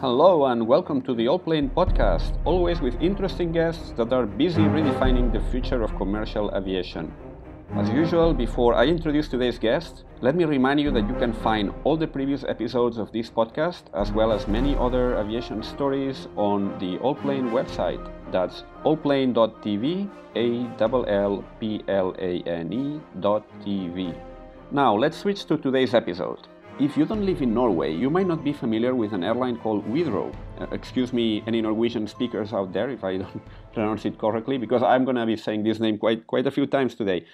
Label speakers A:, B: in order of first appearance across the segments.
A: Hello and welcome to the Allplane podcast, always with interesting guests that are busy redefining the future of commercial aviation. As usual, before I introduce today's guest, let me remind you that you can find all the previous episodes of this podcast, as well as many other aviation stories, on the Allplane website. That's allplane.tv, A L L P L A N E dot TV. Now, let's switch to today's episode. If you don't live in Norway, you might not be familiar with an airline called Widerøe. Uh, excuse me, any Norwegian speakers out there, if I don't pronounce it correctly, because I'm going to be saying this name quite, quite a few times today.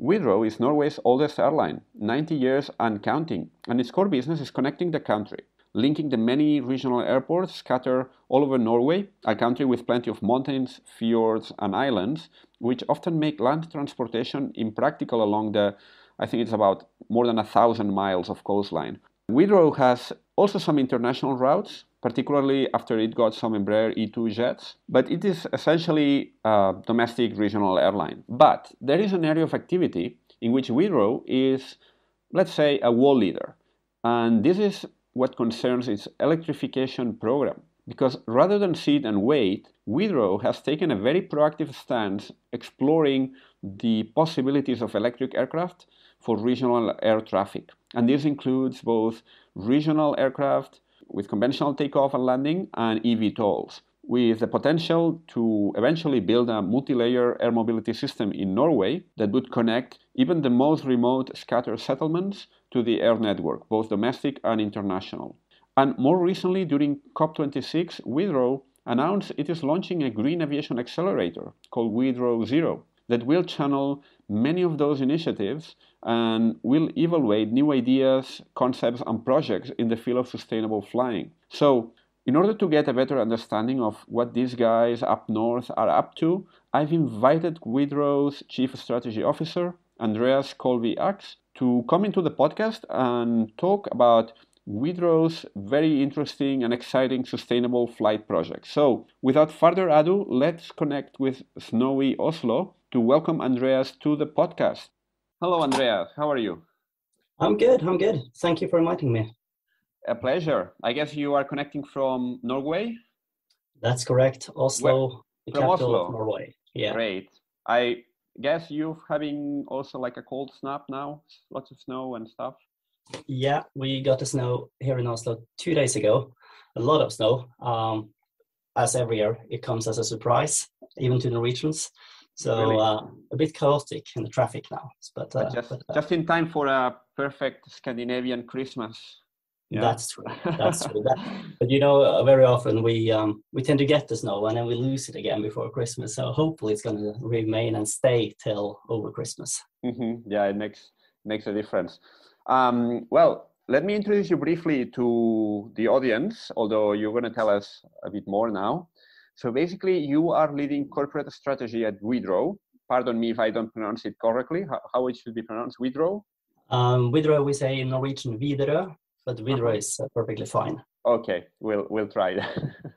A: Widerøe is Norway's oldest airline, 90 years and counting, and its core business is connecting the country, linking the many regional airports scattered all over Norway, a country with plenty of mountains, fjords, and islands, which often make land transportation impractical along the I think it's about more than a thousand miles of coastline. Widerøe has also some international routes, particularly after it got some Embraer E2 jets, but it is essentially a domestic regional airline. But there is an area of activity in which Widerøe is, let's say, a world leader. And this is what concerns its electrification program. Because rather than sit and wait, Widerøe has taken a very proactive stance exploring the possibilities of electric aircraft for regional air traffic. And this includes both regional aircraft with conventional takeoff and landing and eVTOLs, with the potential to eventually build a multi-layer air mobility system in Norway that would connect even the most remote scattered settlements to the air network, both domestic and international. And more recently, during COP26, Widerøe announced it is launching a green aviation accelerator called Widerøe Zero that will channel many of those initiatives and will evaluate new ideas, concepts, and projects in the field of sustainable flying. So, in order to get a better understanding of what these guys up north are up to, I've invited Widerøe's Chief Strategy Officer, Andreas Kollbye Aks, to come into the podcast and talk about Widerøe's very interesting and exciting sustainable flight project. So, without further ado, let's connect with snowy Oslo to welcome Andreas to the podcast. Hello, Andreas. How are you?
B: I'm good. I'm good. Thank you for inviting me.
A: A pleasure. I guess you are connecting from Norway?
B: That's correct. Oslo, Where? the from capital Oslo. of Norway.
A: Yeah. Great. I guess you're having also like a cold snap now, lots of snow and stuff.
B: Yeah, we got the snow here in Oslo two days ago. A lot of snow. Um, as every year, it comes as a surprise, even to Norwegians. So really? uh, a bit chaotic in the traffic now. But,
A: uh, just, but, uh, just in time for a perfect Scandinavian Christmas.
B: Yeah. That's true. That's true. That, but you know, uh, very often we um, we tend to get the snow and then we lose it again before Christmas. So hopefully it's going to remain and stay till over Christmas.
A: Mm-hmm. Yeah, it makes makes a difference. Um, well, let me introduce you briefly to the audience, although you're going to tell us a bit more now. So basically, you are leading corporate strategy at Widerøe. Pardon me if I don't pronounce it correctly. How, how it should be pronounced? Widerøe?
B: Um, Widerøe, we say in Norwegian Widerøe, but Widerøe uh-huh. is uh, perfectly fine.
A: Okay, we'll we'll try.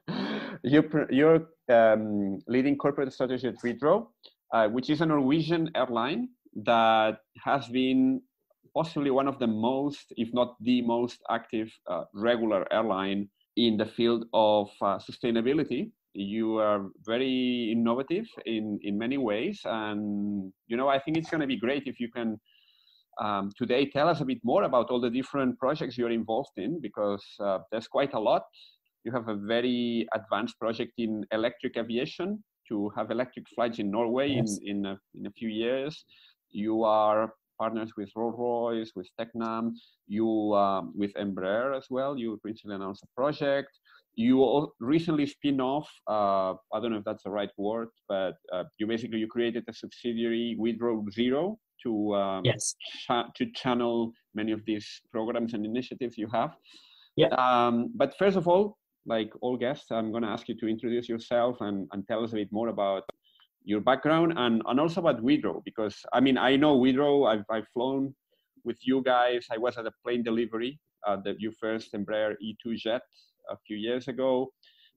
A: you, you're um, leading corporate strategy at Widerøe, uh, which is a Norwegian airline that has been possibly one of the most, if not the most active uh, regular airline in the field of uh, sustainability. You are very innovative in, in many ways. And, you know, I think it's going to be great if you can um, today tell us a bit more about all the different projects you're involved in because uh, there's quite a lot. You have a very advanced project in electric aviation to have electric flights in Norway yes. in, in, a, in a few years. You are partners with Rolls-Royce, with Tecnam, you um, with Embraer as well. You recently announced a project. You recently spin off. Uh, I don't know if that's the right word, but uh, you basically you created a subsidiary Widerøe Zero to um,
B: yes
A: cha- to channel many of these programs and initiatives you have.
B: Yeah.
A: Um, but first of all, like all guests, I'm going to ask you to introduce yourself and, and tell us a bit more about your background and, and also about Widerøe because I mean I know Widerøe I've, I've flown with you guys I was at a plane delivery uh, the your first Embraer E2 jet a few years ago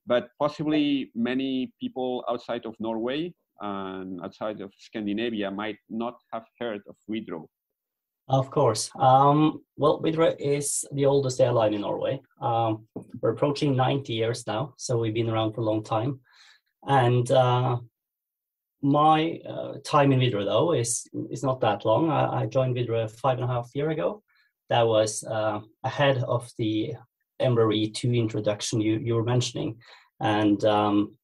A: but possibly many people outside of Norway and outside of Scandinavia might not have heard of Widerøe
B: Of course. Um, well, Widerøe is the oldest airline in Norway. Um, we're approaching 90 years now, so we've been around for a long time. And uh, my uh, time in Widerøe, though, is is not that long. I, I joined Widerøe five and a half year ago. That was uh, ahead of the Embraer E2 introduction you, you were mentioning. And um,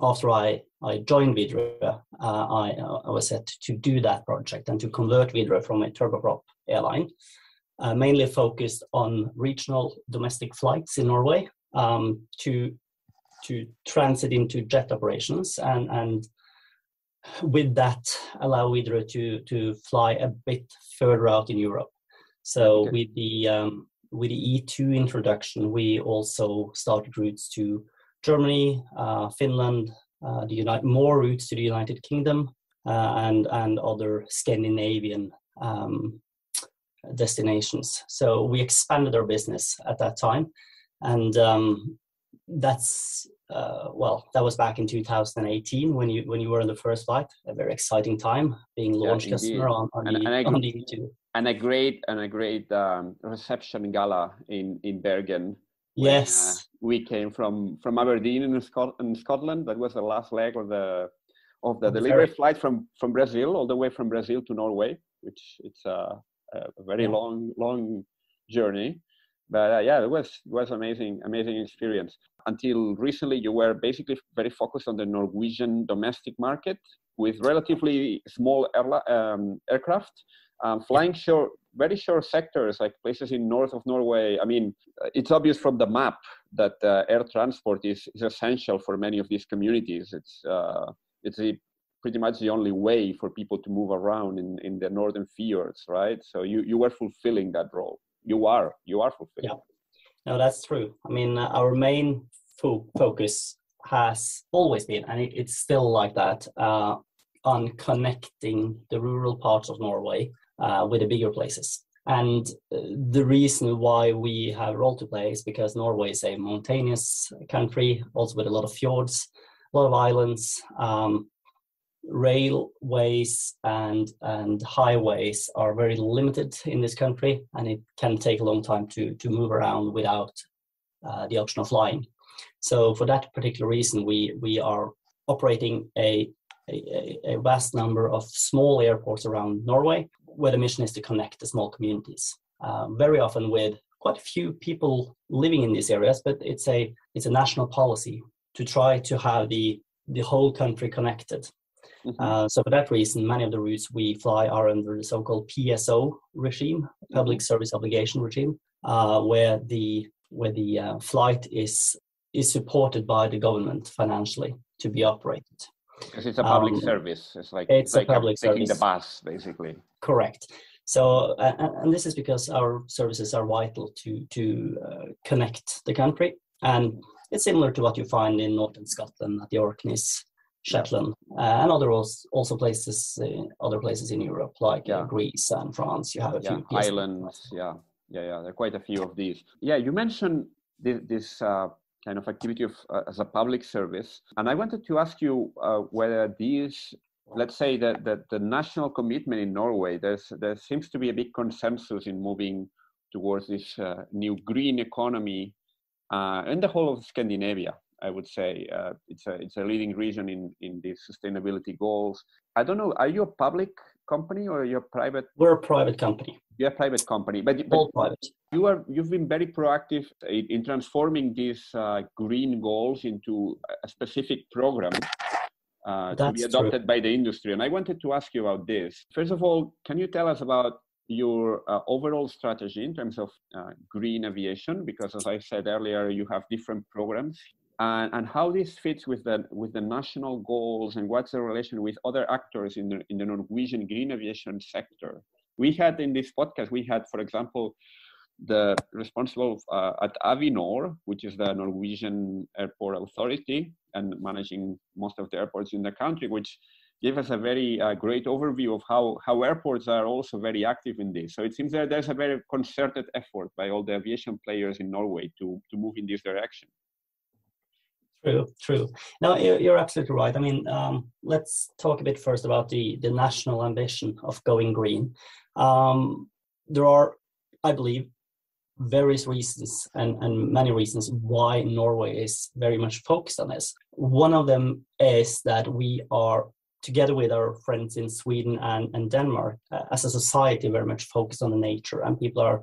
B: after I, I joined Widerøe, uh, I, I was set to do that project and to convert Widerøe from a turboprop airline, uh, mainly focused on regional domestic flights in Norway, um, to to transit into jet operations and and with that allow Widerøe to to fly a bit further out in Europe. So okay. with the um, with the E2 introduction, we also started routes to Germany, uh, Finland, uh, the United more routes to the United Kingdom, uh, and and other Scandinavian um, destinations. So we expanded our business at that time, and um, that's uh, well, that was back in 2018 when you when you were in the first flight. A very exciting time being launch yeah, customer on, on, and, the, and on the E2.
A: And a great and a great um, reception gala in in Bergen.
B: When, yes,
A: uh, we came from from Aberdeen in, Scot- in Scotland. That was the last leg of the of the delivery very... flight from from Brazil all the way from Brazil to Norway, which it's a, a very yeah. long long journey but uh, yeah, it was it was amazing, amazing experience. Until recently, you were basically very focused on the Norwegian domestic market with relatively small um, aircraft, um, flying short, very short sectors like places in north of Norway. I mean, it's obvious from the map that uh, air transport is, is essential for many of these communities. It's uh, it's a, pretty much the only way for people to move around in, in the northern fjords, right? So you, you were fulfilling that role you are you are fulfilled
B: yeah no that's true i mean uh, our main fo- focus has always been and it, it's still like that uh, on connecting the rural parts of norway uh, with the bigger places and uh, the reason why we have a role to play is because norway is a mountainous country also with a lot of fjords a lot of islands um, railways and and highways are very limited in this country, and it can take a long time to to move around without uh, the option of flying. So for that particular reason, we we are operating a, a, a vast number of small airports around Norway, where the mission is to connect the small communities. Uh, very often with quite a few people living in these areas, but it's a it's a national policy to try to have the the whole country connected Mm-hmm. Uh, so for that reason, many of the routes we fly are under the so-called PSO regime, public mm-hmm. service obligation regime, uh, where the where the uh, flight is is supported by the government financially to be operated.
A: Because it's a public um, service. It's like it's like a public taking service. the bus, basically.
B: Correct. So, and this is because our services are vital to to uh, connect the country, and it's similar to what you find in northern Scotland at the Orkneys Shetland, uh, and other also places, uh, other places in Europe like uh, yeah. Greece and France. You have a
A: few yeah, islands. Yeah, yeah, yeah. There are quite a few of these. Yeah, you mentioned this, this uh, kind of activity of uh, as a public service, and I wanted to ask you uh, whether these, let's say that that the national commitment in Norway, there's there seems to be a big consensus in moving towards this new green economy in the whole of Scandinavia. I would say uh, it's a it's a leading region in in these sustainability goals. I don't know. Are you a public company or are you a private?
B: We're a private company.
A: You're a private company, but,
B: but private.
A: You are you've been very proactive in, in transforming these uh, green goals into a specific program. Uh, to be adopted true. by the industry. And I wanted to ask you about this. First of all, can you tell us about your uh, overall strategy in terms of uh, green aviation? Because as I said earlier, you have different programs and, and how this fits with the with the national goals and what's the relation with other actors in the in the Norwegian green aviation sector. We had in this podcast, we had, for example, the responsible uh, at Avinor, which is the Norwegian airport authority and managing most of the airports in the country, which gave us a very uh, great overview of how, how airports are also very active in this. So it seems that there's a very concerted effort by all the aviation players in Norway to, to move in this direction.
B: True, true. No, you're absolutely right. I mean, um, let's talk a bit first about the the national ambition of going green. Um, there are, I believe, various reasons and, and many reasons why Norway is very much focused on this. One of them is that we are together with our friends in Sweden and, and Denmark, uh, as a society, very much focused on the nature, and people are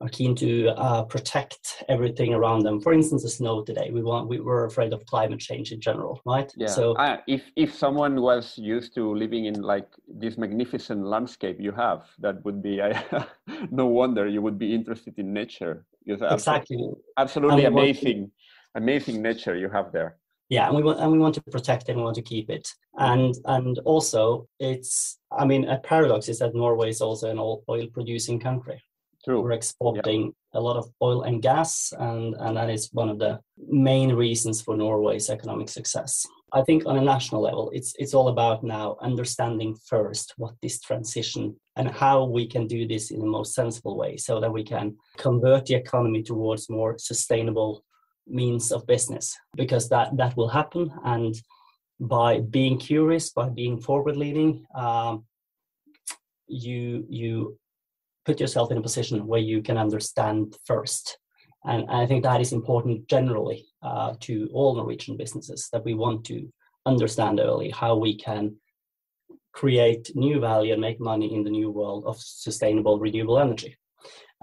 B: are keen to uh, protect everything around them. For instance, the snow today. We want we were afraid of climate change in general, right?
A: Yeah. So uh, if if someone was used to living in like this magnificent landscape you have, that would be uh, no wonder you would be interested in nature.
B: Because exactly.
A: Absolutely amazing, amazing nature you have there.
B: Yeah, and we want and we want to protect it and we want to keep it. And and also it's I mean a paradox is that Norway is also an oil producing country True. We're exporting yeah. a lot of oil and gas, and, and that is one of the main reasons for Norway's economic success. I think on a national level, it's it's all about now understanding first what this transition and how we can do this in the most sensible way, so that we can convert the economy towards more sustainable means of business, because that that will happen. And by being curious, by being forward leading, um, you you put yourself in a position where you can understand first. And I think that is important generally uh, to all Norwegian businesses that we want to understand early how we can create new value and make money in the new world of sustainable renewable energy.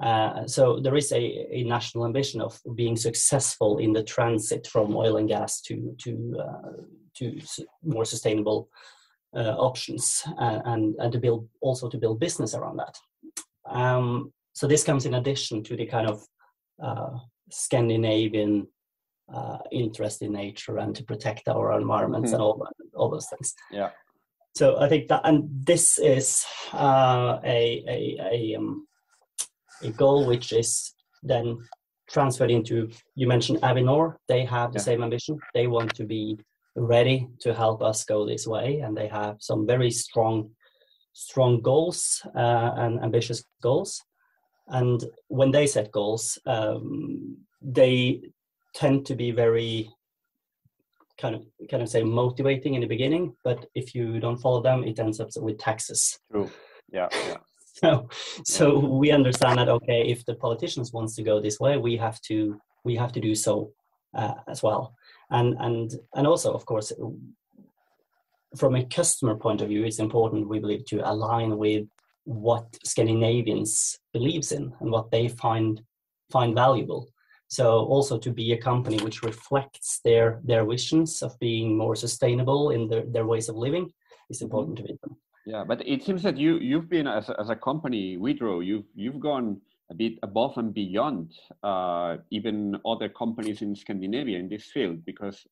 B: Uh, so there is a, a, national ambition of being successful in the transit from oil and gas to to uh, to more sustainable uh, options uh, and and to build also to build business around that. Um, so this comes in addition to the kind of uh, Scandinavian uh, interest in nature and to protect our environments mm-hmm. and all all those things.
A: Yeah.
B: So I think that, and this is uh, a a a, um, a goal which is then transferred into. You mentioned Avinor; they have the yeah. same ambition. They want to be ready to help us go this way, and they have some very strong strong goals uh, and ambitious goals. And when they set goals, um, they tend to be very kind of kind of say motivating in the beginning, but if you don't follow them, it ends up with taxes.
A: True. Yeah. yeah.
B: so so we understand that okay, if the politicians wants to go this way, we have to we have to do so uh, as well. And and and also, of course, from a customer point of view, it's important, we believe, to align with what Scandinavians believes in and what they find find valuable. So also to be a company which reflects their their visions of being more sustainable in their, their ways of living is important to them.
A: Yeah, but it seems that you you've been as a, as a company, Widerøe, you've you've gone a bit above and beyond uh, even other companies in Scandinavia in this field because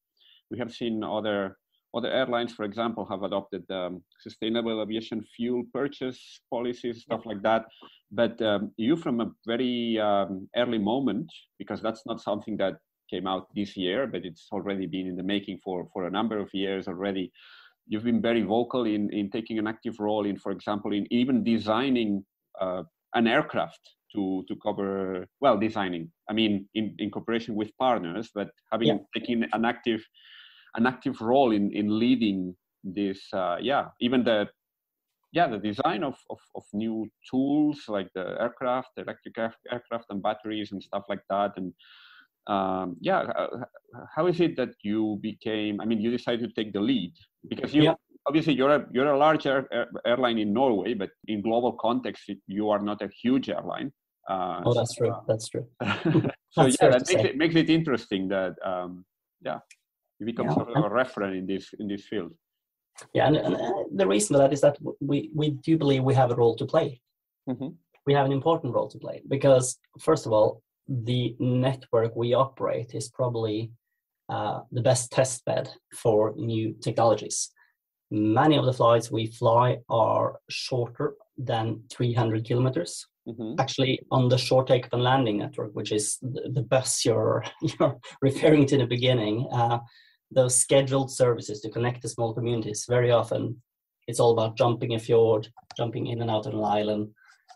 A: we have seen other other airlines, for example, have adopted um, sustainable aviation fuel purchase policies, stuff like that. But um, you, from a very um, early moment, because that's not something that came out this year, but it's already been in the making for, for a number of years already. You've been very vocal in, in taking an active role in, for example, in even designing uh, an aircraft to, to cover, well, designing, I mean, in, in cooperation with partners, but having yeah. taken an active an active role in in leading this uh, yeah even the yeah the design of, of, of new tools like the aircraft electric aircraft and batteries and stuff like that. And um, yeah how is it that you became i mean you decided to take the lead? Because you yeah. obviously you're a you're a large air, air, airline in norway but in global context you are not a huge airline.
B: Uh, oh that's true. That's true.
A: So that's yeah that makes it, makes it interesting that um, yeah you become yeah. sort of a reference in this in this field
B: yeah and, and uh, the reason for that is that we we do believe we have a role to play mm-hmm. we have an important role to play because first of all the network we operate is probably uh, the best test bed for new technologies many of the flights we fly are shorter than 300 kilometers Mm-hmm. Actually, on the short takeoff and landing network, which is the, the bus you're you're referring to in the beginning, uh, those scheduled services to connect the small communities. Very often, it's all about jumping a fjord, jumping in and out of an island.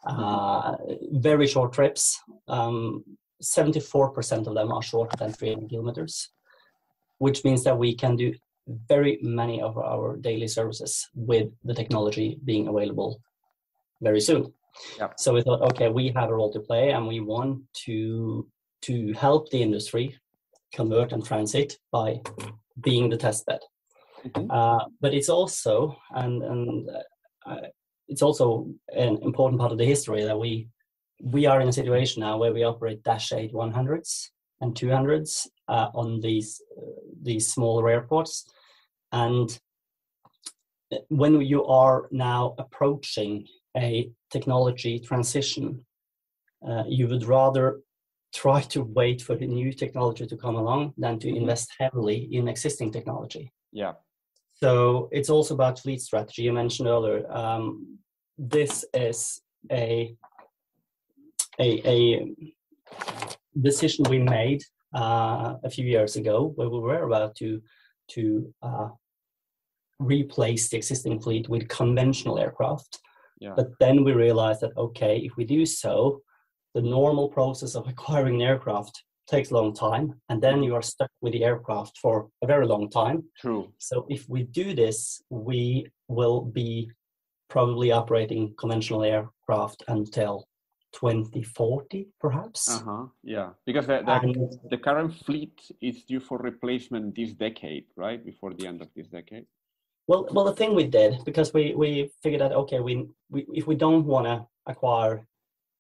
B: Uh, very short trips. Um, 74% of them are shorter than 300 kilometers. which means that we can do very many of our daily services with the technology being available very soon.
A: Yep.
B: So we thought, okay, we have a role to play, and we want to to help the industry convert and transit by being the test bed.
A: Mhm.
B: Uh, but it's also and and uh, it's also an important part of the history that we we are in a situation now where we operate Dash 8 100s and 200s uh, on these uh, these smaller airports, and when you are now approaching a technology transition, uh, you would rather try to wait for the new technology to come along than to
A: Mhm.
B: invest heavily in existing technology.
A: Yeah.
B: So it's also about fleet strategy. You mentioned earlier. Um, this is a, a a decision we made uh, a few years ago, where we were about to to uh, replace the existing fleet with conventional aircraft.
A: Yeah.
B: But then we realized that okay, if we do so, the normal process of acquiring an aircraft takes a long time, and then you are stuck with the aircraft for a very long time.
A: True.
B: So if we do this, we will be probably operating conventional aircraft until 2040, perhaps.
A: Uh huh. Yeah. Because the, the, the current fleet is due for replacement this decade, right? Before the end of this decade.
B: well, well, the thing we did because we we figured out okay, we, we if we don't want to acquire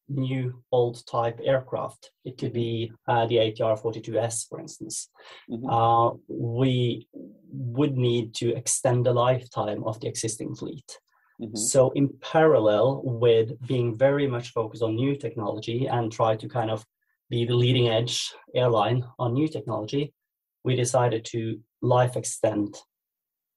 B: new old type aircraft, it could be uh, the ATR 42S, for instance.
A: Mhm.
B: Uh, we would need to extend the lifetime of the existing fleet.
A: Mhm.
B: So, in parallel with being very much focused on new technology and try to kind of be the leading edge airline on new technology, we decided to life extend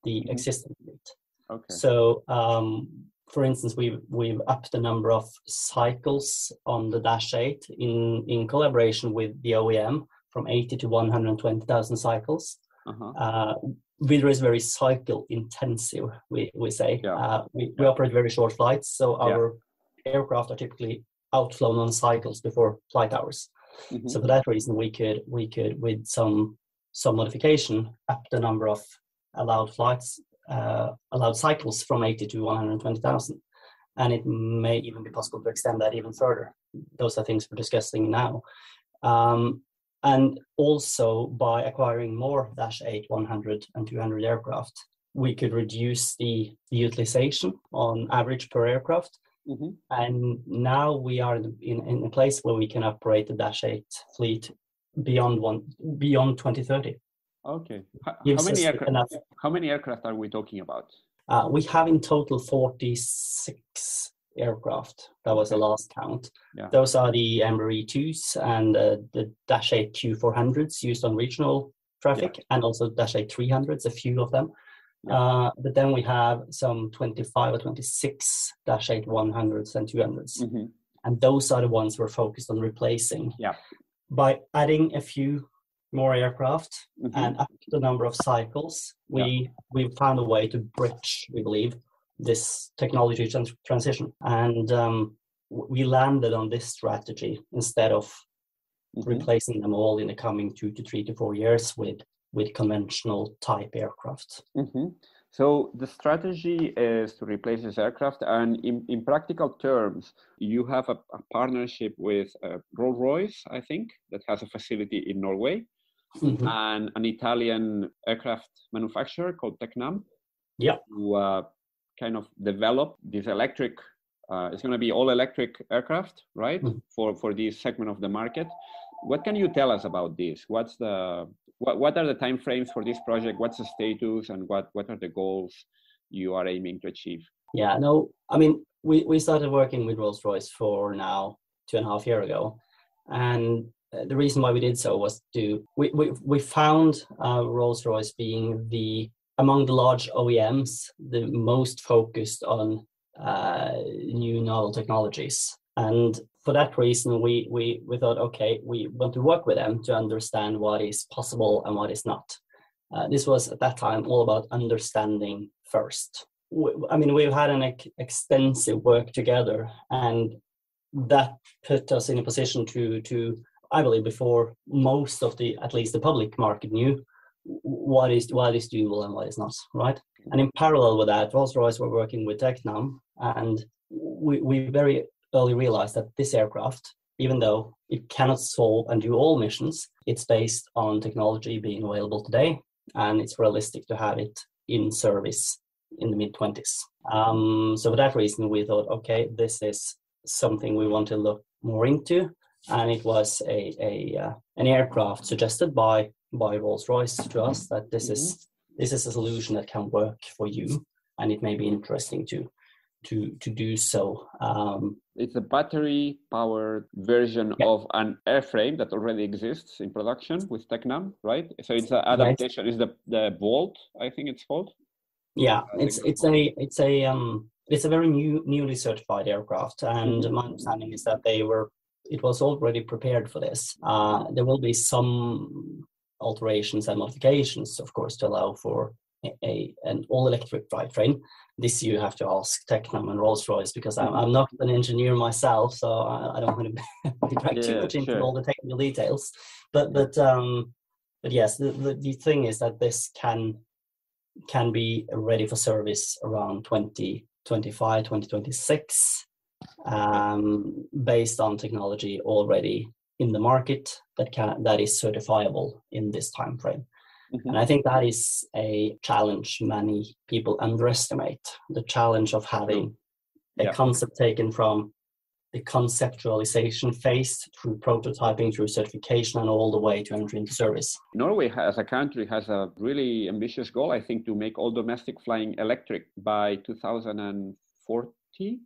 B: the
A: Mhm.
B: existing fleet.
A: Okay.
B: So, um, for instance, we've we've upped the number of cycles on the Dash 8 in in collaboration with the OEM from 80 to 120,000 cycles.
A: Uh-huh.
B: Uh, is very cycle intensive, we, we say.
A: Yeah.
B: Uh, we, we operate very short flights, so
A: Yeah.
B: our aircraft are typically outflown on cycles before flight hours.
A: Mhm.
B: So for that reason, we could we could with some some modification up the number of allowed flights, uh, allowed cycles from 80 to 120,000, and it may even be possible to extend that even further. Those are things we're discussing now. Um, and also by acquiring more Dash 8, 100, and 200 aircraft, we could reduce the, utilization on average per aircraft.
A: Mhm.
B: And now we are in, in, in a place where we can operate the Dash 8 fleet beyond one beyond 2030.
A: Okay. H- How, many aircraft?
B: enough.
A: How many aircraft are we talking about?
B: Uh, we have in total 46 aircraft. That was the last count.
A: Yeah.
B: Those are the Embraer E2s and uh, the Dash 8 Q400s used on regional traffic, and also Dash 8 300s, a few of them.
A: Yeah.
B: Uh, but then we have some 25 or 26 Dash 8 100s and 200s.
A: Mhm.
B: And those are the ones we're focused on replacing.
A: Yeah.
B: By adding a few more aircraft,
A: Mhm.
B: and up the number of cycles, we we found a way to bridge, we believe, this technology trans- transition, and um, we landed on this strategy instead of
A: Mhm.
B: replacing them all in the coming two to three to four years with with conventional type aircraft.
A: Mhm. So the strategy is to replace this aircraft, and in, in practical terms, you have a, a partnership with uh, Rolls Royce, I think, that has a facility in Norway,
B: Mhm.
A: and an Italian aircraft manufacturer called Tecnam.
B: Yeah.
A: Who uh, kind of develop this electric. Uh, it's going to be all electric aircraft, right?
B: Mhm.
A: For for this segment of the market. What can you tell us about this? What's the what, what are the time frames for this project? What's the status, and what what are the goals you are aiming to achieve?
B: Yeah, no, I mean, we, we started working with Rolls Royce for now two and a half year ago, and the reason why we did so was to we we, we found uh, Rolls Royce being the among the large OEMs the most focused on uh, new novel technologies, and for that reason we we we thought okay we want to work with them to understand what is possible and what is not. Uh, this was at that time all about understanding first I mean, we've had an ex- extensive work together, and that put us in a position to, to I believe, before most of the, at least the public market knew, what is what is doable and what is not, right? And in parallel with that, Rolls Royce were working with Tecnam, and we, we very early realized that this aircraft, even though it cannot solve and do all missions, it's based on technology being available today, and it's realistic to have it in service in the mid 20s. Um, so for that reason, we thought, okay, this is something we want to look more into, and it was a, a uh, an aircraft suggested by by Rolls Royce to us that this mm-hmm. is this is a solution that can work for you, and it may be interesting to to to do so. Um,
A: it's a battery powered version yeah. of an airframe that already exists in production with Tecnam, right? So it's an adaptation. Right. Is the the Volt? I think it's called.
B: Yeah, it's it's a it's a um it's a very new newly certified aircraft, and mm-hmm. my understanding is that they were it was already prepared for this. Uh, there will be some alterations and modifications, of course, to allow for a, a an all electric drivetrain. This you have to ask Tecnam and Rolls Royce because I'm, I'm not an engineer myself, so I, I don't want to be dragged yeah, too much into all the technical details. But but um, but yes, the, the, the thing is that this can can be ready for service around 2025 2026 um, based on technology already in the market that can that is certifiable in this time frame mm-hmm. and i think that is a challenge many people underestimate the challenge of having a yeah. concept taken from the conceptualization phase through prototyping, through certification, and all the way to entry into service.
A: Norway, as a country, has a really ambitious goal, I think, to make all domestic flying electric by 2040.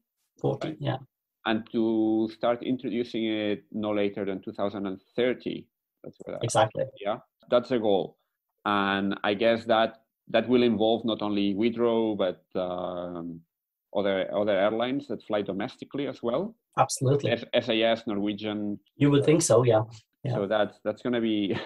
B: 40, right? yeah.
A: And to start introducing it no later than 2030.
B: That's what exactly.
A: yeah, that's the goal. And I guess that that will involve not only Widerøe, but um, other other airlines that fly domestically as well.
B: Absolutely.
A: F- SAS, Norwegian.
B: You would think so, yeah. yeah.
A: So that's that's going to be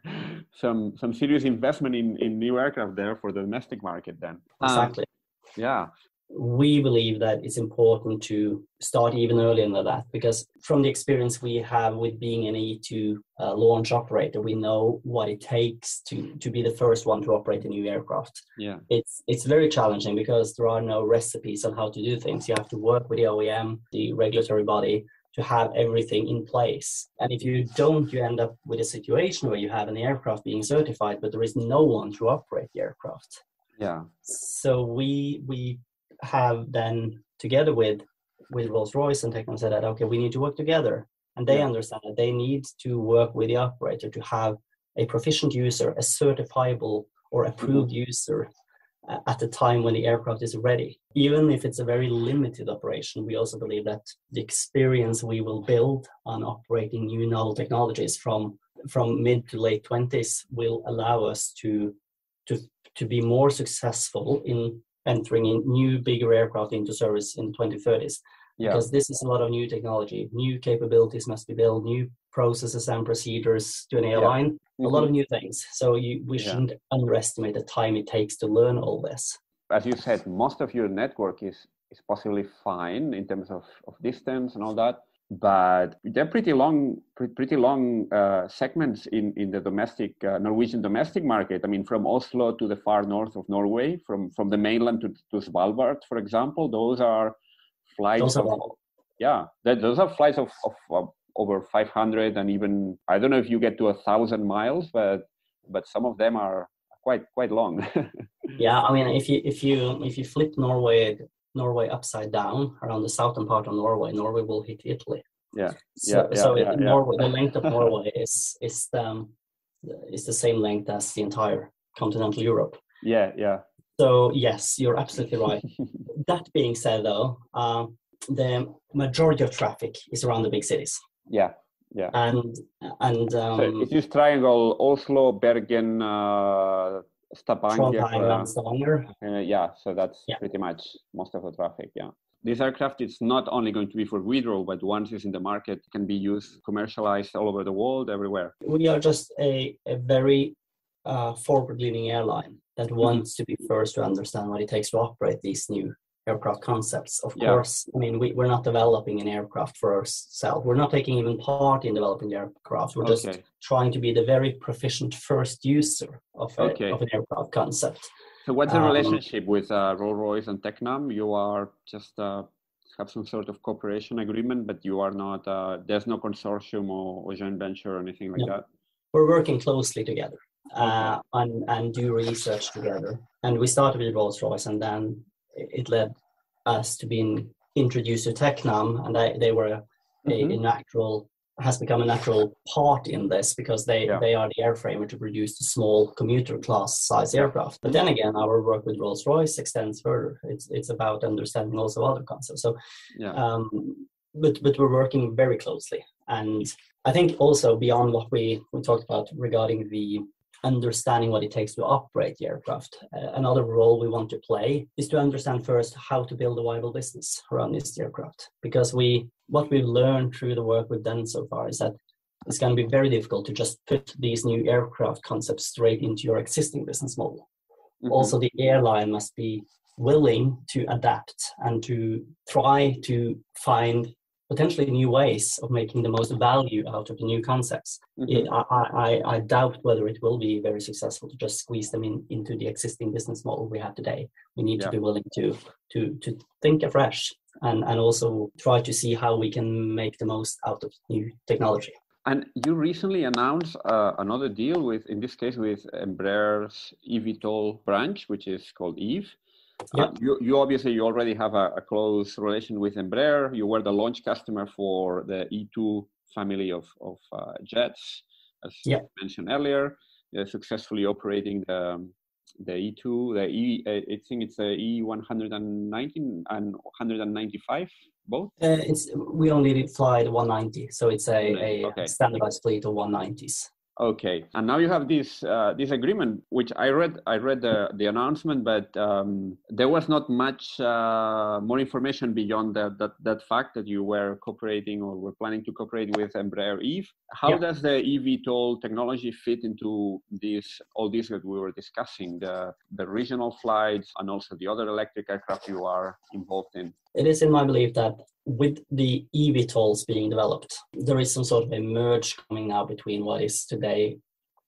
A: some some serious investment in in new aircraft there for the domestic market then.
B: Exactly.
A: Um, yeah
B: we believe that it's important to start even earlier than that because from the experience we have with being an E2 uh, launch operator, we know what it takes to to be the first one to operate a new aircraft.
A: Yeah,
B: it's it's very challenging because there are no recipes on how to do things. You have to work with the OEM, the regulatory body, to have everything in place. And if you don't, you end up with a situation where you have an aircraft being certified, but there is no one to operate the aircraft.
A: Yeah.
B: So we we have then together with with Rolls Royce and Tecnam said that okay, we need to work together, and they yeah. understand that they need to work with the operator to have a proficient user, a certifiable or approved mm-hmm. user uh, at the time when the aircraft is ready. Even if it's a very limited operation, we also believe that the experience we will build on operating new novel technologies from from mid to late 20s will allow us to to to be more successful in entering in new bigger aircraft into service in the 2030s yeah. because this is a lot of new technology new capabilities must be built new processes and procedures to an airline yeah. mm-hmm. a lot of mm-hmm. new things so you, we shouldn't underestimate the time it takes to learn all this
A: as you said most of your network is is possibly fine in terms of, of distance and all that but they're pretty long, pretty long uh, segments in, in the domestic uh, Norwegian domestic market. I mean, from Oslo to the far north of Norway, from from the mainland to, to Svalbard, for example, those are flights. Those are of, yeah, that, those are flights of, of, of, over 500 and even I don't know if you get to a thousand miles, but but some of them are quite quite long.
B: yeah, I mean, if you if you if you flip Norway Norway upside down around the southern part of Norway, Norway will hit Italy.
A: Yeah.
B: So,
A: yeah,
B: so
A: yeah,
B: Norway, the length of Norway is is um, is the same length as the entire continental Europe.
A: Yeah, yeah.
B: So yes, you're absolutely right. that being said, though, um, the majority of traffic is around the big cities.
A: Yeah, yeah.
B: And and um,
A: so it is triangle Oslo, Bergen, uh, Stavanger.
B: and Stavanger.
A: Uh, yeah, so that's yeah. pretty much most of the traffic. Yeah. This aircraft is not only going to be for Widerøe, but once it's in the market, can be used, commercialized all over the world, everywhere.
B: We are just a, a very uh, forward-leaning airline that mm-hmm. wants to be first to understand what it takes to operate these new aircraft concepts. Of
A: Yeah.
B: course, I mean we, we're not developing an aircraft for ourselves. We're not taking even part in developing the aircraft. We're just trying to be the very proficient first user of, a,
A: Okay.
B: of an aircraft concept.
A: So what's the
B: Um,
A: relationship with uh, Rolls-Royce and Tecnam? You are just uh, have some sort of cooperation agreement, but you are not. Uh, there's no consortium or, or joint venture or anything like
B: No.
A: that.
B: We're working closely together uh, and, and do research together. And we started with Rolls Royce, and then it led us to being introduced to Tecnam, and they, they were a, a
A: Mhm.
B: natural has become a natural part in this because they,
A: Yeah.
B: they are the airframer to produce the small commuter class size aircraft. But then again, our work with Rolls Royce extends further. It's it's about understanding also other concepts. So
A: Yeah.
B: um, but but we're working very closely and i think also beyond what we we talked about regarding the understanding what it takes to operate the aircraft. Uh, another role we want to play is to understand first how to build a viable business around this aircraft. Because we what we've learned through the work we've done so far is that it's going to be very difficult to just put these new aircraft concepts straight into your existing business model.
A: Mhm.
B: also the airline must be willing to adapt and to try to find potentially new ways of making the most value out of the new concepts.
A: Mhm.
B: It, I, I, I doubt whether it will be very successful to just squeeze them in into the existing business model we have today. We need
A: Yeah.
B: to be willing to to to think afresh and, and also try to see how we can make the most out of new technology.
A: And you recently announced uh, another deal with, in this case, with Embraer's eVTOL branch, which is called Eve.
B: Yeah.
A: Uh, you, you obviously you already have a, a close relation with Embraer. You were the launch customer for the E2 family of, of uh, jets, as
B: Yeah.
A: mentioned earlier. They're successfully operating the the E2, the E, uh, I think it's the E190 and 195 both.
B: Uh, it's we only did fly the 190, so it's a, a
A: Okay.
B: standardized fleet of 190s.
A: Okay, and now you have this uh, this agreement, which I read. I read the the announcement, but um, there was not much uh, more information beyond that, that that fact that you were cooperating or were planning to cooperate with Embraer Eve. How
B: Yeah.
A: does the eVTOL technology fit into this all this that we were discussing the the regional flights and also the other electric aircraft you are involved in?
B: It is in my belief that with the eVTOLs being developed, there is some sort of a merge coming now between what is today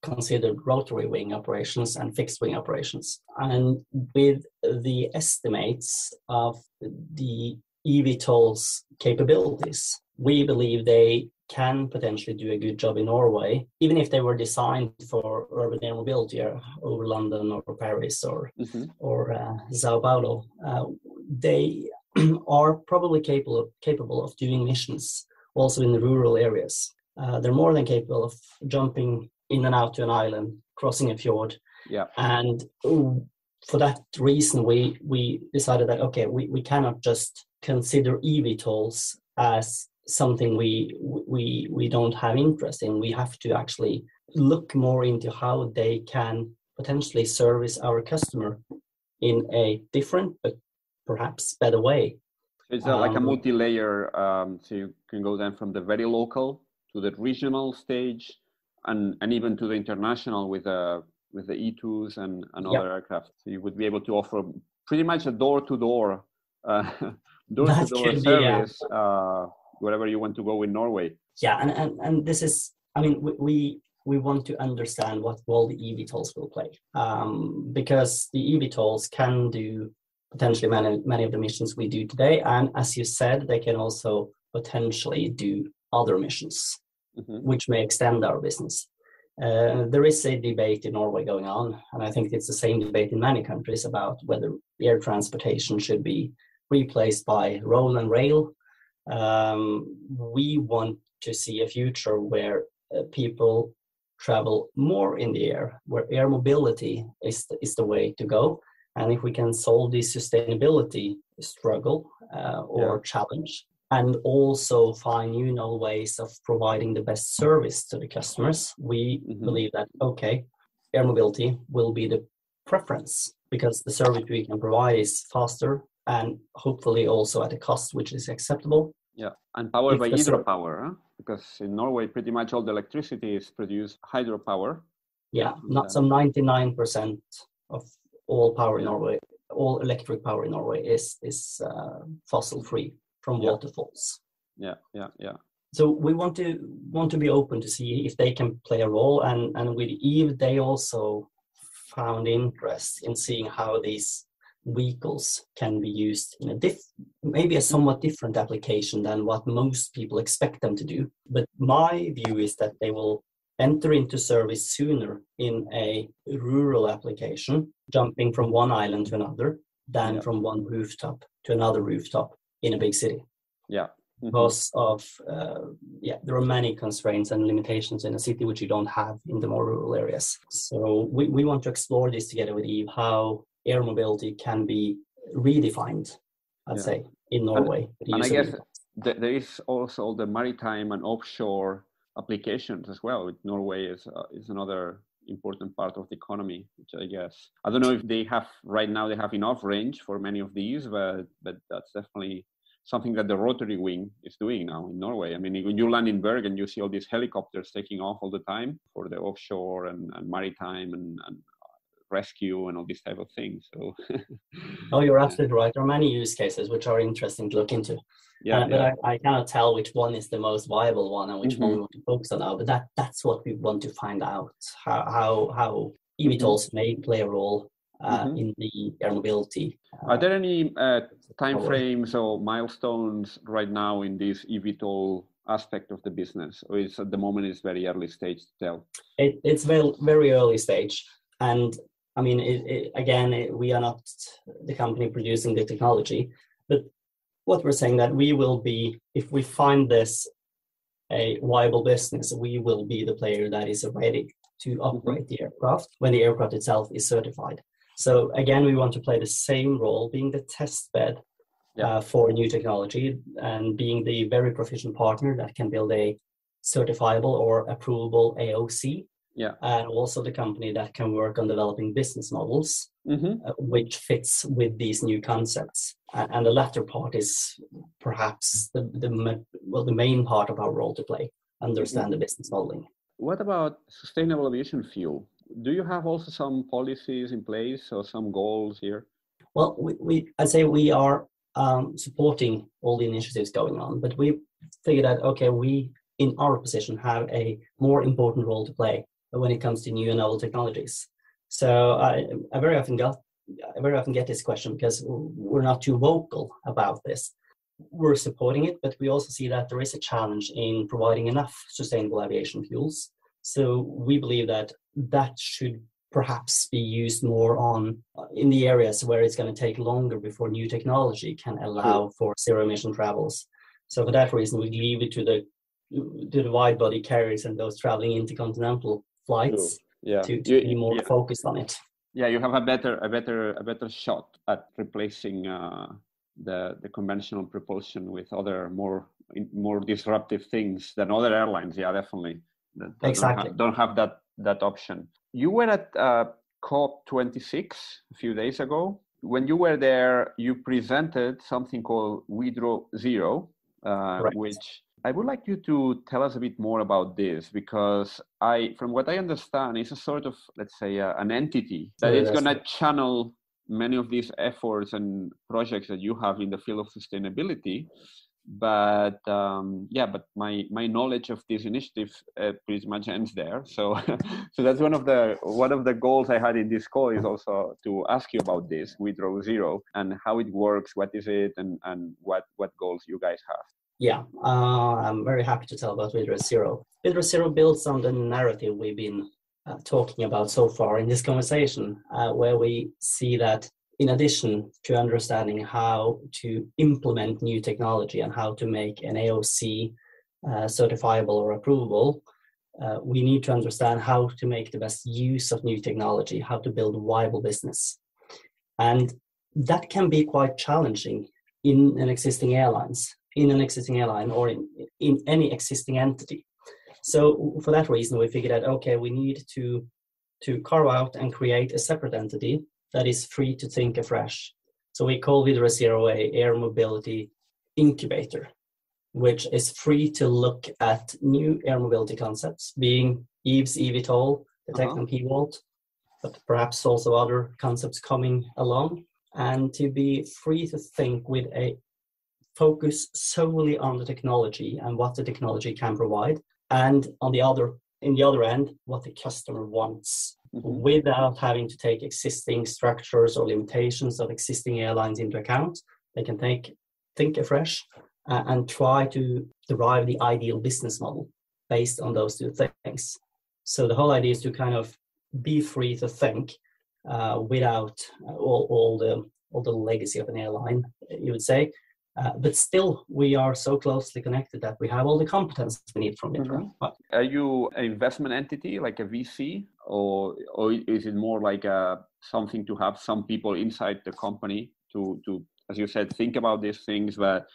B: considered rotary wing operations and fixed wing operations. And with the estimates of the eVTOLs capabilities, we believe they can potentially do a good job in Norway, even if they were designed for urban air mobility or over London or Paris or
A: Mhm.
B: or uh, Sao Paulo, uh, they are probably capable capable of doing missions also in the rural areas. Uh, they're more than capable of jumping in and out to an island, crossing a fjord,
A: Yeah.
B: and for that reason, we we decided that okay, we, we cannot just consider eVTOLs as something we we we don't have interest in. We have to actually look more into how they can potentially service our customer in a different but perhaps better way.
A: It's uh, like a
B: Um,
A: multi-layer, um, so you can go then from the very local to the regional stage, and and even to the international with the with the E2s and, and
B: Yeah.
A: other aircraft. So you would be able to offer pretty much a door-to-door, uh, door-to-door
B: could be, yeah.
A: service uh, wherever you want to go in Norway.
B: Yeah, and, and, and this is, I mean, we, we, we want to understand what role the eVTOLs will play um, because the eVTOLs can do potentially many, many of the missions we do today. And as you said, they can also potentially do other missions.
A: Mhm.
B: which may extend our business. Uh, there is a debate in Norway going on, and I think it's the same debate in many countries about whether air transportation should be replaced by road and rail. Um, we want to see a future where uh, people travel more in the air, where air mobility is the, is the way to go. And if we can solve this sustainability struggle uh, or challenge, and also find new ways of providing the best service to the customers, we
A: Mhm.
B: believe that okay, air mobility will be the preference because the service we can provide is faster and hopefully also at a cost which is acceptable.
A: Yeah, and powered by hydropower, huh? because in Norway pretty much all the electricity is produced hydropower.
B: Yeah,
A: Yeah.
B: not some 99% of all power in Norway all electric power in Norway is is uh, fossil free from
A: Yeah.
B: waterfalls.
A: Yeah, yeah, yeah.
B: So we want to want to be open to see if they can play a role, and and with Eve, they also found interest in seeing how these vehicles can be used in a diff maybe a somewhat different application than what most people expect them to do. But my view is that they will enter into service sooner in a rural application, jumping from one island to another, than
A: Yeah.
B: from one rooftop to another rooftop in a big city
A: Yeah. Mhm.
B: because of uh, yeah there are many constraints and limitations in a city which you don't have in the more rural areas so we, we want to explore this together with eve how air mobility can be redefined i'd
A: Yeah.
B: say in norway the
A: and I guess th- there is also the maritime and offshore applications as well. With Norway is uh, is another important part of the economy, which I guess I don't know if they have right now. They have enough range for many of these, but but that's definitely something that the rotary wing is doing now in Norway. I mean, when you land in Bergen, you see all these helicopters taking off all the time for the offshore and, and maritime and, and rescue and all these type of things. So
B: oh you're absolutely right there are many use cases which are interesting to look into
A: yeah,
B: Uh, but
A: yeah.
B: I, I cannot tell which one is the most viable one and which one
A: Mhm.
B: we want to focus on now. But that that's what we want to find out how how, how eVTOLs may play a role uh,
A: Mhm.
B: in the air mobility.
A: Are there any uh, time frames or milestones right now in this eVTOL aspect of the business, or is at the moment it's very early stage to tell?
B: It, it's very very early stage, and I mean, it, it, again, it, we are not the company producing the technology, but what we're saying that we will be if we find this a viable business, we will be the player that is ready to operate the aircraft when the aircraft itself is certified. So again, we want to play the same role, being the test bed
A: Yeah.
B: uh, for new technology and being the very proficient partner that can build a certifiable or approvable AOC.
A: Yeah.
B: And also the company that can work on developing business models
A: Mm-hmm.
B: uh, which fits with these new concepts. A- And the latter part is perhaps the, the well the main part of our role to play, understand the business modeling.
A: What about sustainable aviation fuel? Do you have also some policies in place or some goals here?
B: Well, we, we I say we are um, supporting all the initiatives going on, but we figured out okay, we in our position have a more important role to play when it comes to new and novel technologies. So I, I very often got I very often get this question because we're not too vocal about this. We're supporting it, but we also see that there is a challenge in providing enough sustainable aviation fuels. So we believe that that should perhaps be used more on uh, in the areas where it's going to take longer before new technology can allow for zero emission travels. So for that reason, we leave it to the to the wide body carriers and those traveling intercontinental flights
A: Yeah,
B: to, to
A: You-
B: be more
A: yeah.
B: focused on it.
A: yeah, you have a better, a better, a better shot at replacing uh, the the conventional propulsion with other more more disruptive things than other airlines. Yeah, definitely. That, that
B: Exactly.
A: Don't have, don't have that that option. You were at uh, COP 26 a few days ago. When you were there, you presented something called Widerøe Zero, uh,
B: Correct.
A: which I would like you to tell us a bit more about this because I, from what I understand, it's a sort of, let's say, uh, an entity that
B: Yeah,
A: is going to channel many of these efforts and projects that you have in the field of sustainability. But um, yeah, but my my knowledge of this initiative uh, pretty much ends there. So, so that's one of the one of the goals I had in this call is also to ask you about this Widerøe Zero and how it works, what is it, and and what what goals you guys have.
B: Yeah, uh, I'm very happy to tell about Widerøe Zero. Widerøe Zero builds on the narrative we've been uh, talking about so far in this conversation, uh, where we see that in addition to understanding how to implement new technology and how to make an AOC uh, certifiable or approvable, uh, we need to understand how to make the best use of new technology, how to build viable business. And that can be quite challenging in an existing airlines in an existing airline or in, in any existing entity. So for that reason, we figured out, okay, we need to, to carve out and create a separate entity that is free to think afresh. So we call Widerøe Zero a air mobility incubator, which is free to look at new air mobility concepts, being Eve's eVTOL, the
A: Uh-huh.
B: Tecnam P-Volt, but perhaps also other concepts coming along and to be free to think with a focus solely on the technology and what the technology can provide and on the other in the other end what the customer wants mm-hmm. without having to take existing structures or limitations of existing airlines into account. They can take think afresh uh, and try to derive the ideal business model based on those two things. So the whole idea is to kind of be free to think uh, without uh, all, all the all the legacy of an airline you would say uh, but still, we are so closely connected that we have all the competence we need from it. Mm-hmm.
A: Are you an investment entity like a VC, or or is it more like a something to have some people inside the company to to, as you said, think about these things, but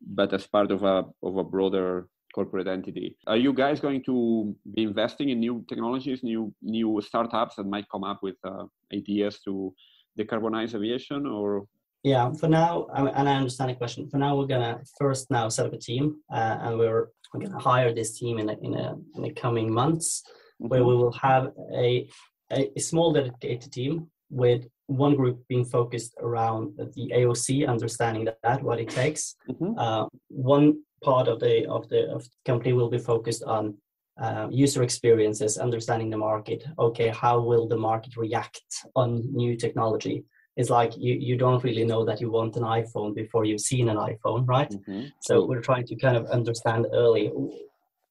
A: but as part of a of a broader corporate entity. Are you guys going to be investing in new technologies, new new startups that might come up with uh, ideas to decarbonize aviation, or
B: yeah, for now, and I understand the question. For now, we're gonna first now set up a team, uh, and we're, we're gonna hire this team in a, in a, in the coming months, mm-hmm. where we will have a, a, a small dedicated team with one group being focused around the AOC, understanding that, what it takes. Mm-hmm. Uh, one part of the of the of the company will be focused on uh, user experiences, understanding the market. Okay, how will the market react on new technology? It's like you, you don't really know that you want an iphone before you've seen an iphone right? Mm-hmm. so we're trying to kind of understand early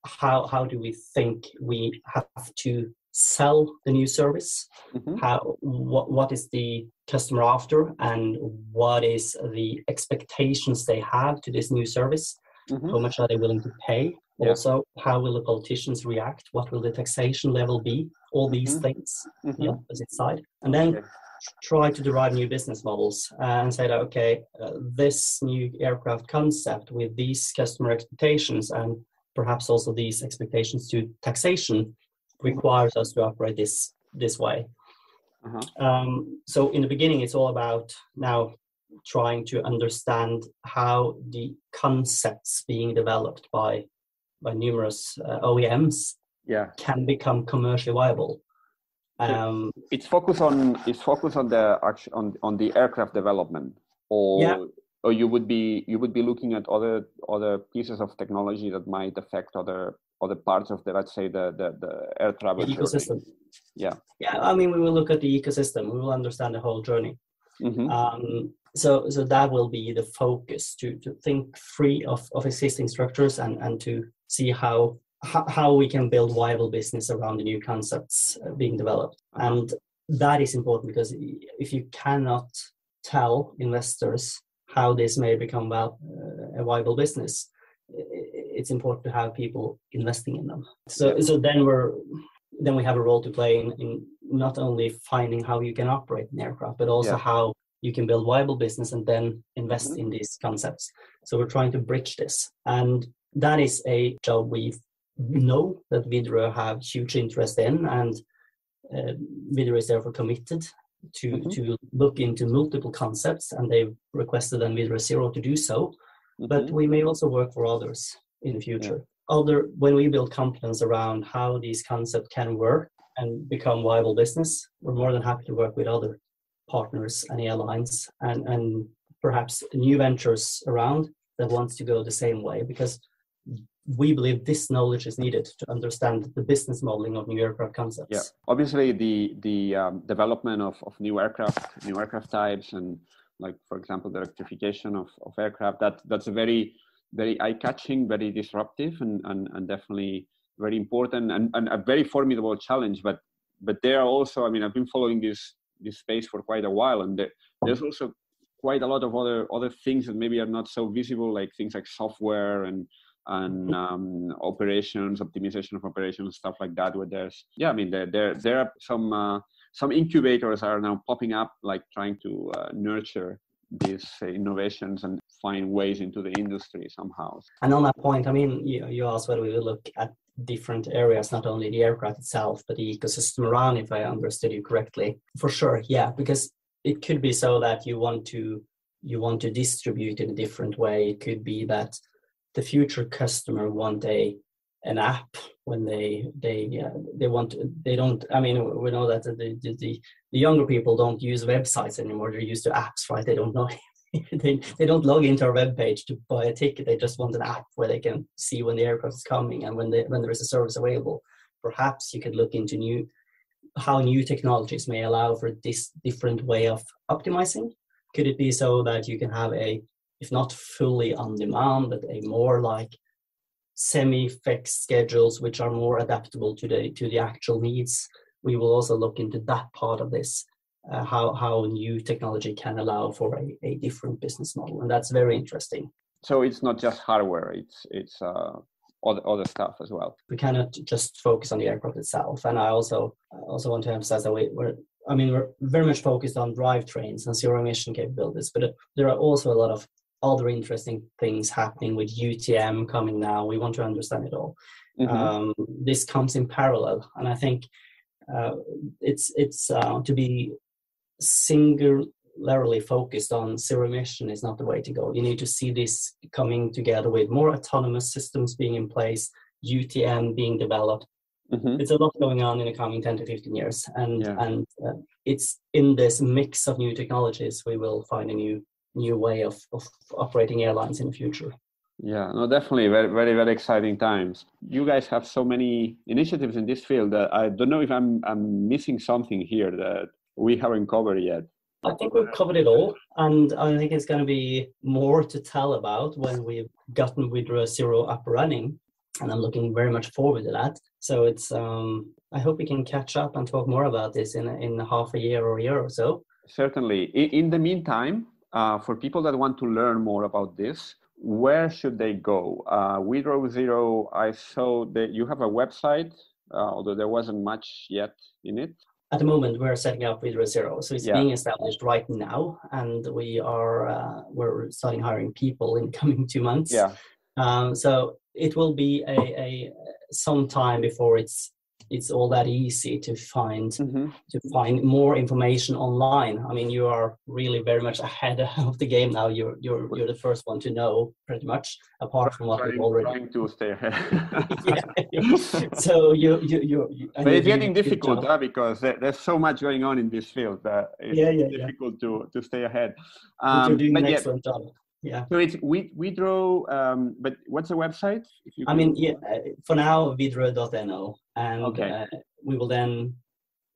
B: how how do we think we have to sell the new service? Mm-hmm. how what, what is the customer after? And what is the expectations they have to this new service? Mm-hmm. how much are they willing to pay? Yeah. also how will the politicians react? What will the taxation level be? All these mm-hmm. things the opposite side and then try to derive new business models and say that okay uh, this new aircraft concept with these customer expectations and perhaps also these expectations to taxation requires us to operate this this way uh-huh. um, so in the beginning it's all about now trying to understand how the concepts being developed by by numerous uh, OEMs
A: yeah.
B: can become commercially viable
A: um, it's focused on it's focused on the on on the aircraft development, or yeah. or you would be you would be looking at other other pieces of technology that might affect other other parts of the let's say the the, the air travel
B: the ecosystem.
A: Journey. Yeah,
B: yeah. I mean, we will look at the ecosystem. We will understand the whole journey. Mm-hmm. Um, so so that will be the focus to to think free of of existing structures and and to see how how we can build viable business around the new concepts uh, being developed. And that is important because if you cannot tell investors how this may become well, uh, a viable business it's important to have people investing in them. So so then we're then we have a role to play in, in not only finding how you can operate an aircraft but also yeah. how you can build viable business and then invest mm-hmm. in these concepts. So we're trying to bridge this. And that is a job we've know that Widerøe have huge interest in, and uh, Widerøe is therefore committed to mm-hmm. to look into multiple concepts, and they've requested then Widerøe Zero to do so. Mm-hmm. But we may also work for others in the future. Yeah. Other when we build confidence around how these concepts can work and become viable business, we're more than happy to work with other partners and airlines and and perhaps new ventures around that wants to go the same way because we believe this knowledge is needed to understand the business modeling of new aircraft concepts.
A: Yeah, obviously the the um, development of, of new aircraft, new aircraft types, and like for example the electrification of, of aircraft. That that's a very very eye catching, very disruptive, and, and, and definitely very important and, and a very formidable challenge. But but there are also, I mean, I've been following this this space for quite a while, and there, there's also quite a lot of other other things that maybe are not so visible, like things like software and and mm-hmm. um, operations, optimization of operations, stuff like that. Where there's, yeah, I mean, there there there are some uh, some incubators are now popping up, like trying to uh, nurture these uh, innovations and find ways into the industry somehow.
B: And on that point, I mean, you, you asked whether we will look at different areas, not only the aircraft itself, but the ecosystem around, if I understood you correctly. For sure, yeah, because it could be so that you want to you want to distribute in a different way. It could be that the future customer want a an app when they they uh, they want they don't i mean we know that the, the, the the younger people don't use websites anymore. They're used to apps right? They don't know. They, they don't log into our web page to buy a ticket. They just want an app where they can see when the aircraft is coming and when they when there is a service available. Perhaps you could look into new how new technologies may allow for this different way of optimizing. Could it be so that you can have a if not fully on demand but a more like semi-fixed schedules which are more adaptable to the to the actual needs we will also look into that part of this uh, how how new technology can allow for a, a different business model and that's very interesting.
A: So it's not just hardware it's it's uh, other, other stuff as well.
B: We cannot just focus on the aircraft itself and i also I also want to emphasize that we, we're I mean, we're very much focused on drivetrains and zero emission capabilities, but there are also a lot of other interesting things happening with UTM coming now. We want to understand it all. Mm-hmm. Um, this comes in parallel, and I think uh, it's it's uh, to be singularly focused on zero emission is not the way to go. You need to see this coming together with more autonomous systems being in place, UTM being developed. Mm-hmm. It's a lot going on in the coming 10 to 15 years, and yeah. and uh, it's in this mix of new technologies we will find a new new way of, of operating airlines in the future.
A: Yeah, no, definitely very, very, very exciting times. You guys have so many initiatives in this field that I don't know if I'm I'm missing something here that we haven't covered yet.
B: I think we've covered it all, and I think it's going to be more to tell about when we've gotten Widerøe Zero up running, and I'm looking very much forward to that. So it's um, I hope we can catch up and talk more about this in in half a year or a year or so.
A: Certainly. In, in the meantime, uh, for people that want to learn more about this, where should they go? Uh, Widerøe Zero, I saw that you have a website, uh, although there wasn't much yet in it.
B: At the moment, we're setting up Widerøe Zero, so it's yeah. being established right now, and we are uh, we're starting hiring people in the coming two months.
A: Yeah.
B: Um, so it will be a, a some time before it's it's all that easy to find mm-hmm. to find more information online. I mean, you are really very much ahead of the game now. You're you're you're the first one to know pretty much, apart from what
A: trying,
B: we've already.
A: Trying to stay ahead.
B: yeah. So you you you. you
A: but it's getting difficult huh, because there's so much going on in this field that it's yeah, yeah, difficult yeah. to to stay ahead.
B: Um, you're doing an excellent job yeah
A: so it's we Widerøe um but what's the website
B: i mean yeah uh, for now widerøe.no and okay. uh, we will then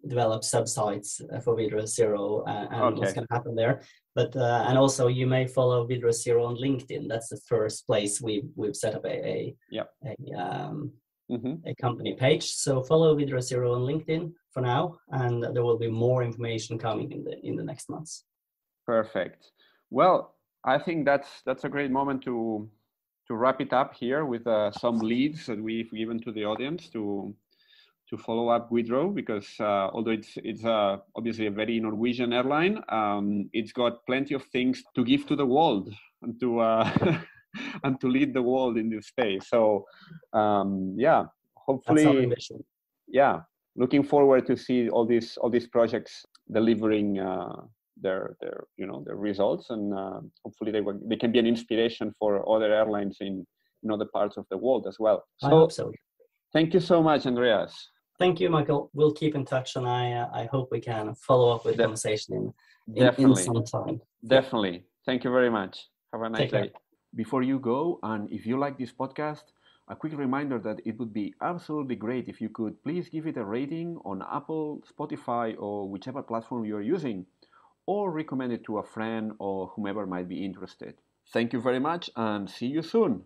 B: develop subsites uh, for Widerøe Zero uh, and okay. what's going to happen there. But uh, and also you may follow Widerøe Zero on LinkedIn. That's the first place we we've set up a a,
A: yep.
B: a, um, mm-hmm. a company page. So follow Widerøe Zero on LinkedIn for now, and there will be more information coming in the in the next months.
A: Perfect. Well, I think that's that's a great moment to to wrap it up here with uh, some leads that we've given to the audience to to follow up Widerøe because uh, although it's it's uh, obviously a very Norwegian airline, um, it's got plenty of things to give to the world and to uh, and to lead the world in this space. So um, yeah, hopefully, yeah, looking forward to see all these all these projects delivering uh, their their you know their results and uh, hopefully they they can be an inspiration for other airlines in in other parts of the world as well.
B: So, I hope so.
A: thank you so much andreas.
B: Thank you michael. We'll keep in touch and i uh, i hope we can follow up with De- conversation in, in, in, some time.
A: Definitely. Thank you very much. Have a nice day. Before you go and if you like this podcast a quick reminder that it would be absolutely great if you could please give it a rating on Apple, Spotify, or whichever platform you're using or recommend it to a friend or whomever might be interested. Thank you very much and see you soon.